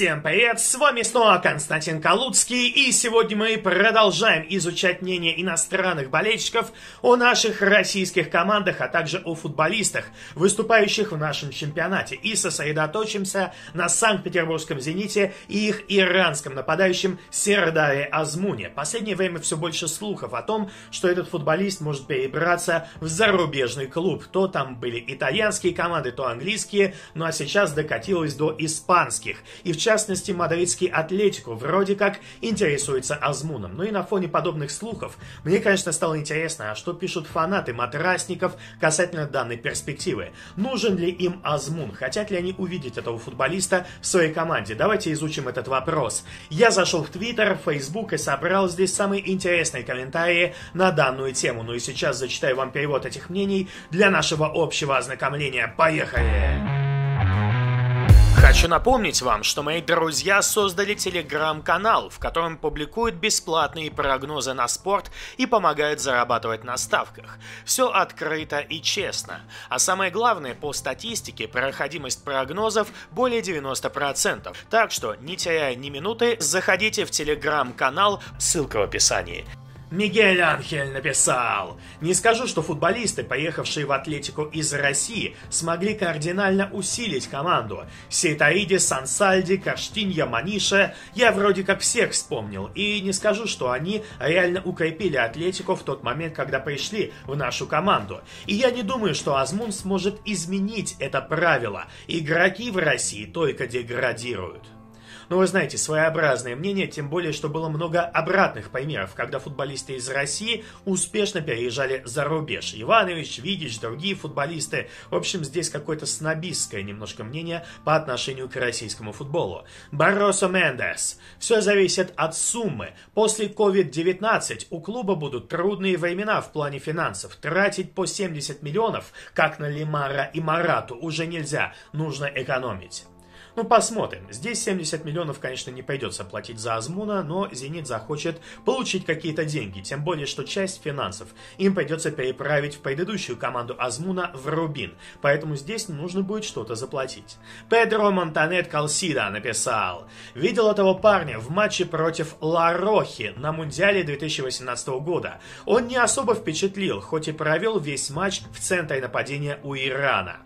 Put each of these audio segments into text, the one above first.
Всем привет, с вами снова Константин Калуцкий, и сегодня мы продолжаем изучать мнение иностранных болельщиков о наших российских командах, а также о футболистах, выступающих в нашем чемпионате, и сосредоточимся на Санкт-Петербургском «Зените» и их иранском нападающем Сердаре Азмуне. Последнее время все больше слухов о том, что этот футболист может перебраться в зарубежный клуб. То там были итальянские команды, то английские, ну а сейчас докатилось до испанских. И в мадридский Атлетико вроде как интересуется Азмуном. Ну и на фоне подобных слухов мне, конечно, стало интересно, а что пишут фанаты матрасников касательно данной перспективы. Нужен ли им Азмун? Хотят ли они увидеть этого футболиста в своей команде? Давайте изучим этот вопрос. Я зашел в Твиттер, Фейсбук и собрал здесь самые интересные комментарии на данную тему. Ну и сейчас зачитаю вам перевод этих мнений для нашего общего ознакомления. Поехали! Хочу напомнить вам, что мои друзья создали телеграм-канал, в котором публикуют бесплатные прогнозы на спорт и помогают зарабатывать на ставках. Все открыто и честно. А самое главное, по статистике, проходимость прогнозов более 90%. Так что, не теряя ни минуты, заходите в телеграм-канал, ссылка в описании. Мигель Анхель написал. Не скажу, что футболисты, поехавшие в Атлетику из России, смогли кардинально усилить команду. Сейтаиди, Сансальди, Карштинья, Маниша, я вроде как всех вспомнил. И не скажу, что они реально укрепили Атлетику в тот момент, когда пришли в нашу команду. И я не думаю, что Азмун сможет изменить это правило. Игроки в России только деградируют. Но вы знаете, своеобразное мнение, тем более, что было много обратных примеров, когда футболисты из России успешно переезжали за рубеж. Иванович, Видич, другие футболисты. В общем, здесь какое-то снобистское немножко мнение по отношению к российскому футболу. Барросо Мендес. Все зависит от суммы. После COVID-19 у клуба будут трудные времена в плане финансов. Тратить по 70 миллионов, как на Лимара и Марату, уже нельзя. Нужно экономить. Ну, посмотрим. Здесь 70 миллионов, конечно, не придется платить за Азмуна, но «Зенит» захочет получить какие-то деньги, тем более, что часть финансов им придется переправить в предыдущую команду Азмуна в Рубин, поэтому здесь нужно будет что-то заплатить. Педро Монтанет Калсида написал, «Видел этого парня в матче против Ларохи на Мундиале 2018 года. Он не особо впечатлил, хоть и провел весь матч в центре нападения у Ирана».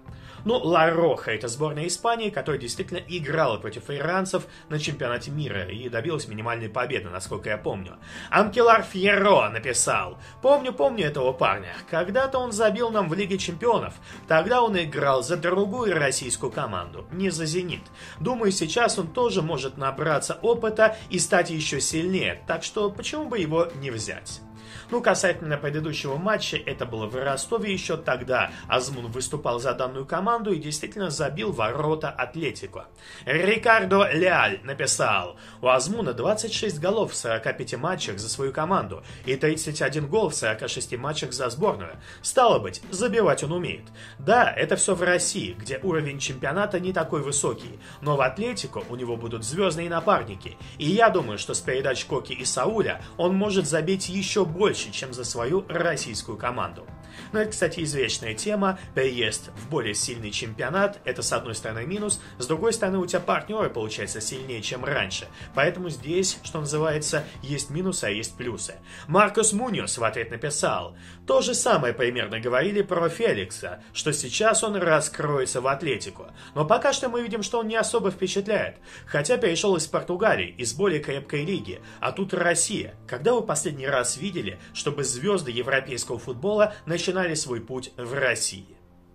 Ну, Ла Роха – это сборная Испании, которая действительно играла против иранцев на чемпионате мира и добилась минимальной победы, насколько я помню. Анкелар Фьеро написал «Помню, помню этого парня. Когда-то он забил нам в Лиге чемпионов. Тогда он играл за другую российскую команду, не за «Зенит». Думаю, сейчас он тоже может набраться опыта и стать еще сильнее, так что почему бы его не взять?» Ну, касательно предыдущего матча, это было в Ростове еще тогда. Азмун выступал за данную команду и действительно забил ворота Атлетико. Рикардо Леаль написал, у Азмуна 26 голов в 45 матчах за свою команду и 31 гол в 46 матчах за сборную. Стало быть, забивать он умеет. Да, это все в России, где уровень чемпионата не такой высокий, но в Атлетико у него будут звездные напарники. И я думаю, что с передач Коки и Сауля он может забить еще больше больше, чем за свою российскую команду. Но это, кстати, извечная тема. Переезд в более сильный чемпионат – это, с одной стороны, минус, с другой стороны, у тебя партнеры, получается, сильнее, чем раньше. Поэтому здесь, что называется, есть минусы, а есть плюсы. Маркус Муниус в ответ написал, то же самое примерно говорили про Феликса, что сейчас он раскроется в Атлетику. Но пока что мы видим, что он не особо впечатляет. Хотя перешел из Португалии, из более крепкой лиги, а тут Россия. Когда вы последний раз видели, чтобы звезды европейского футбола начинали свой путь в России?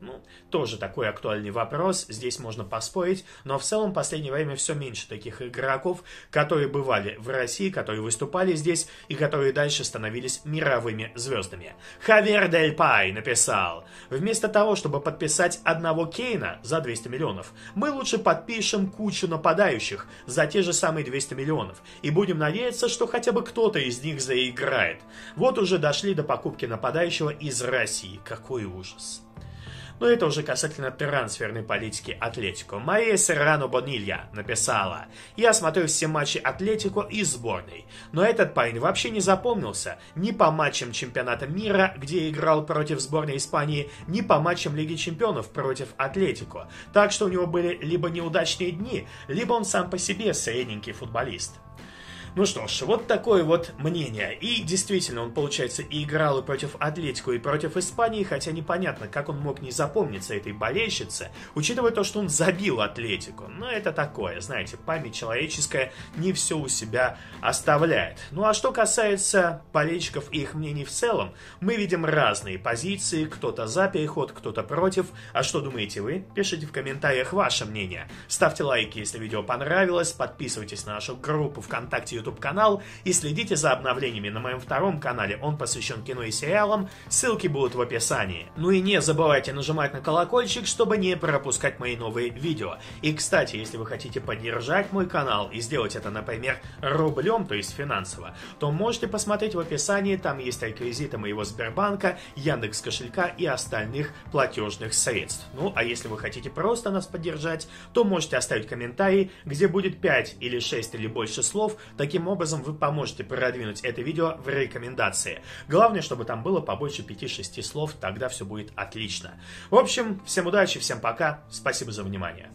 Ну, тоже такой актуальный вопрос, здесь можно поспорить, но в целом в последнее время все меньше таких игроков, которые бывали в России, которые выступали здесь и которые дальше становились мировыми звездами. Хавер Дель Пай написал, вместо того, чтобы подписать одного Кейна за 200 миллионов, мы лучше подпишем кучу нападающих за те же самые 200 миллионов и будем надеяться, что хотя бы кто-то из них заиграет. Вот уже дошли до покупки нападающего из России. Какой ужас. Но это уже касательно трансферной политики Атлетико. Мария Серрано Бонилья написала, «Я смотрю все матчи Атлетико и сборной, но этот парень вообще не запомнился ни по матчам чемпионата мира, где играл против сборной Испании, ни по матчам Лиги чемпионов против Атлетико. Так что у него были либо неудачные дни, либо он сам по себе средненький футболист». Ну что ж, вот такое вот мнение. И действительно, он, получается, и играл и против Атлетику, и против Испании, хотя непонятно, как он мог не запомниться этой болельщице, учитывая то, что он забил Атлетику. Но это такое, знаете, память человеческая не все у себя оставляет. Ну а что касается болельщиков и их мнений в целом, мы видим разные позиции, кто-то за переход, кто-то против. А что думаете вы? Пишите в комментариях ваше мнение. Ставьте лайки, если видео понравилось, подписывайтесь на нашу группу ВКонтакте YouTube-канал и следите за обновлениями на моем втором канале, он посвящен кино и сериалам, ссылки будут в описании. Ну и не забывайте нажимать на колокольчик, чтобы не пропускать мои новые видео. И кстати, если вы хотите поддержать мой канал и сделать это, например, рублем, то есть финансово, то можете посмотреть в описании, там есть реквизиты моего Сбербанка, Яндекс кошелька и остальных платежных средств. Ну а если вы хотите просто нас поддержать, то можете оставить комментарий, где будет 5 или 6 или больше слов, Таким образом, вы поможете продвинуть это видео в рекомендации. Главное, чтобы там было побольше 5-6 слов, тогда все будет отлично. В общем, всем удачи, всем пока, спасибо за внимание.